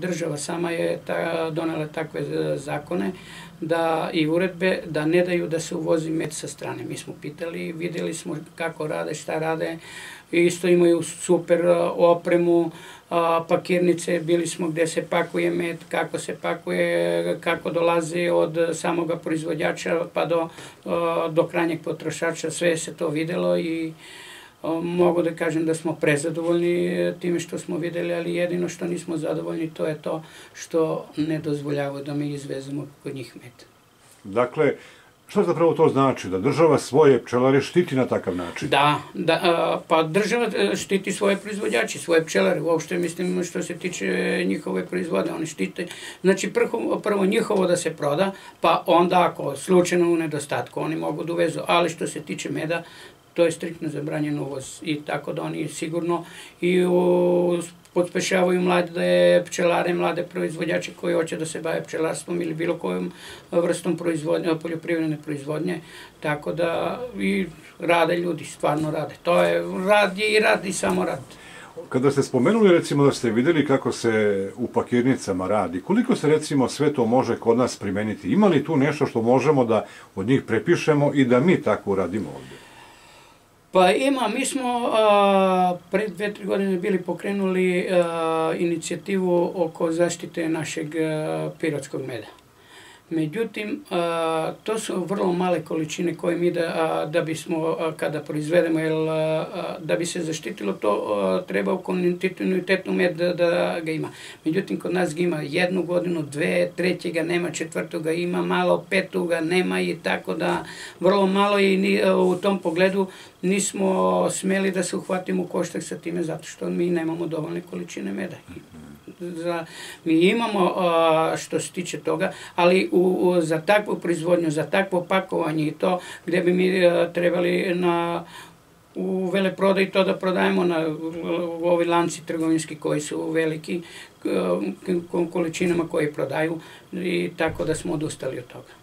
država sama je ta, donela takve e, zakone da i uredbe da ne daju da se uvozi med sa strane. Mi smo pitali, videli smo kako rade, šta rade, isto imaju super e, opremu, pakirnice, bili smo gde se pakuje med, kako se pakuje, kako dolazi od samoga proizvodjača pa do, do krajnjeg potrošača, sve se to videlo i mogu da kažem da smo prezadovoljni e, time što smo videli, ali jedino što nismo zadovoljni to je to što ne dozvoljavaju da mi izvezemo kod njih med. Dakle, Šta zapravo to znači? Da država svoje pčelare štiti na takav način? Da, da pa država e, štiti svoje proizvođače, svoje pčelare, uopšte mislim što se tiče njihove proizvode, oni štite. Znači prvo, prvo njihovo da se proda, pa onda ako slučajno u nedostatku oni mogu da uvezu, ali što se tiče meda, to je striktno zabranjen uvoz i tako da oni sigurno i pospešavaju mlade pčelare, mlade proizvođače koji hoće da se bave pčelarstvom ili bilo kojom vrstom proizvodnje, poljoprivredne proizvodnje, tako da i rade ljudi, stvarno rade. To je rad i rad i samo rad. Kada ste spomenuli recimo da ste videli kako se u pakirnicama radi, koliko se recimo sve to može kod nas primeniti? Ima li tu nešto što možemo da od njih prepišemo i da mi tako uradimo ovde? Pa ima, mi smo a, pre dve, tri godine bili pokrenuli a, inicijativu oko zaštite našeg a, pirotskog meda. Međutim, to su vrlo male količine koje mi da, da bismo, kada proizvedemo, jer da bi se zaštitilo to, treba u kontinuitetu med da, da ga ima. Međutim, kod nas ga ima jednu godinu, dve, trećega nema, četvrtoga ima, malo petoga nema i tako da vrlo malo i u tom pogledu nismo smeli da se uhvatimo u koštak sa time zato što mi nemamo dovoljne količine meda za, mi imamo a, što se tiče toga, ali u, u, za takvu proizvodnju, za takvo pakovanje i to, gde bi mi a, trebali na u veleprodaji to da prodajemo na u ovi lanci trgovinski koji su veliki količinama koji prodaju i tako da smo odustali od toga.